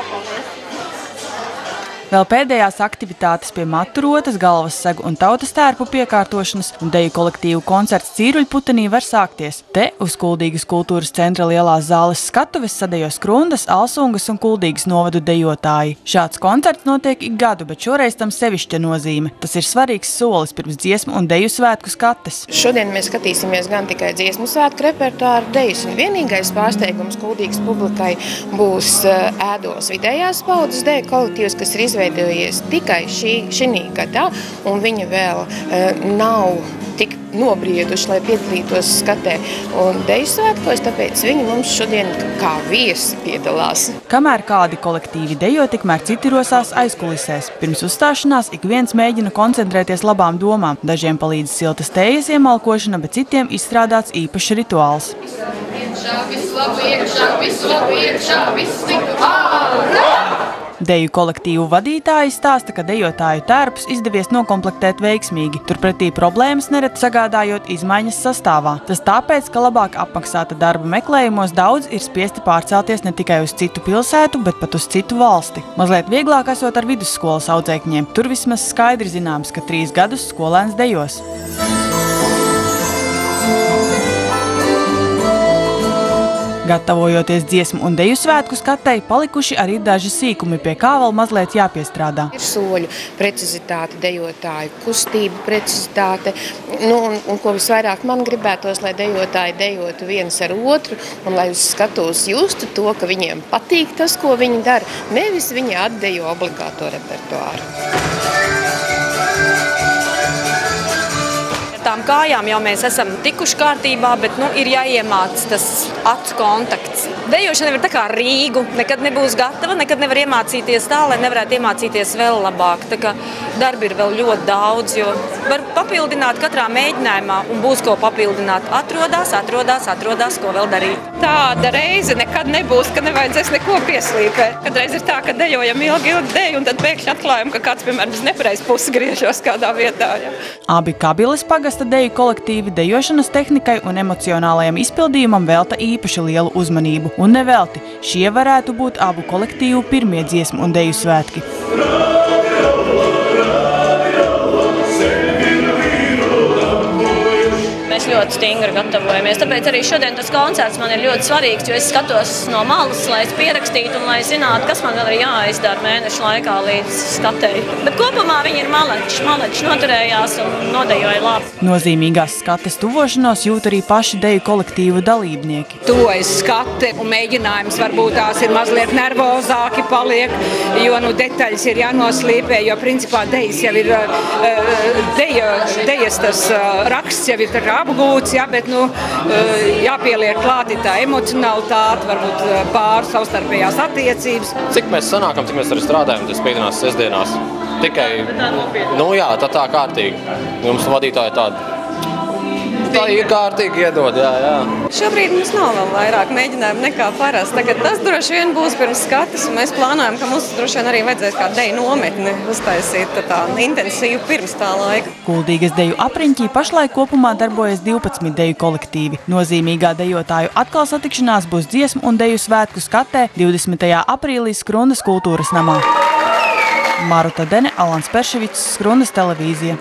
要红的 Vēl pēdējās aktivitātes pie maturotas, galvas segu un tautas tērpu piekārtošanas un deju kolektīvu koncerts Cīruļputenī var sākties. Te uz Kuldīgas kultūras centra lielās zāles skatuves sadejo skrundas, alsungas un Kuldīgas novadu dejotāji. Šāds koncerts notiek ik gadu, bet šoreiz tam sevišķa nozīme. Tas ir svarīgs solis pirms dziesmu un deju svētku skates. Šodien mēs skatīsimies gan tikai dziesmu svētku repertuāru dejas, un vienīgais pārsteigums Kuldīgas publikai būs eh, ēdos vidējās paudzes deju kolektīvs, kas ir izvēlēts izveidojies tikai šī, šī gadā, un viņi vēl uh, nav tik nobrieduši, lai piedalītos skatē un deju svētkos, tāpēc viņi mums šodien kā viesi piedalās. Kamēr kādi kolektīvi dejo, tikmēr citi rosās aizkulisēs. Pirms uzstāšanās ik viens mēģina koncentrēties labām domām. Dažiem palīdz siltas tējas iemalkošana, bet citiem izstrādāts īpašs rituāls. Iekšā, visu labu iekšā, visu labu iekšā, visu sliktu ārā! Deju kolektīvu vadītāji stāsta, ka dejotāju tērpus izdevies nokomplektēt veiksmīgi, turpretī problēmas nereti sagādājot izmaiņas sastāvā. Tas tāpēc, ka labāk apmaksāta darba meklējumos daudz ir spiesti pārcelties ne tikai uz citu pilsētu, bet pat uz citu valsti. Mazliet vieglāk esot ar vidusskolas audzēkņiem. Tur vismaz skaidri zināms, ka trīs gadus skolēns dejos. Gatavojoties dziesmu un deju svētku skatei, palikuši arī daži sīkumi, pie kā vēl mazliet jāpiestrādā. Ir soļu precizitāte, dejotāju kustība precizitāte, nu, un, un ko visvairāk man gribētos, lai dejotāji dejotu viens ar otru, un lai uz skatos justu to, ka viņiem patīk tas, ko viņi dara, nevis viņi atdejo obligāto repertuāru tām kājām jau mēs esam tikuši kārtībā, bet nu, ir jāiemāc tas acu kontakts. Dejošana ir tā kā Rīgu. Nekad nebūs gatava, nekad nevar iemācīties tā, lai nevarētu iemācīties vēl labāk. Tā kā darbi ir vēl ļoti daudz, jo var papildināt katrā mēģinājumā un būs ko papildināt. Atrodās, atrodās, atrodās, ko vēl darīt. Tāda reize nekad nebūs, ka nevajadzēs neko pieslīpēt. Kad reiz ir tā, ka dejojam ilgi, ilgi deju, un tad pēkšņi atklājam, ka kāds, piemēram, uz nepareiz pusi griežos kādā vietā. Ja. Abi kabiles pagasta deju kolektīvi dejošanas tehnikai un emocionālajam izpildījumam velta īpaši lielu uzmanību. Un nevelti, šie varētu būt abu kolektīvu pirmie dziesmu un deju svētki. mēs ļoti stingri gatavojamies. Tāpēc arī šodien tas koncerts man ir ļoti svarīgs, jo es skatos no malas, lai es pierakstītu un lai zinātu, kas man vēl ir jāizdara mēnešu laikā līdz skatēji. Bet kopumā viņi ir maleči, maleči noturējās un nodejoja labi. Nozīmīgās skates tuvošanos jūt arī paši deju kolektīvu dalībnieki. Tuvojas skate un mēģinājums varbūt tās ir mazliet nervozāki paliek, jo nu, detaļas ir jānoslīpē, jo principā dejas jau ir, uh, deja, dejas tas uh, raksts jau ir kā apgūts, ja, bet nu, eh, jāpieliek klāti tā emocionalitāte, varbūt eh, pāris savstarpējās attiecības. Cik mēs sanākam, cik mēs arī strādājam, tas piekdienās, sestdienās. Tikai, nu jā, tā tā kārtīgi. Jums vadītāji tādi Tā ir kārtīgi iedod, jā, jā. Šobrīd mums nav vēl vairāk mēģinājumu nekā parasti. Tagad tas droši vien būs pirms skatas, un mēs plānojam, ka mums droši vien arī vajadzēs kādu deju nometni uztaisīt tā intensīvi pirms tā laika. Kuldīgas deju apriņķī pašlaik kopumā darbojas 12 deju kolektīvi. Nozīmīgā dejotāju atkal satikšanās būs dziesmu un deju svētku skatē 20. aprīlī Skrundas kultūras namā. Maruta Dene, Alans Perševics, Skrundas televīzija.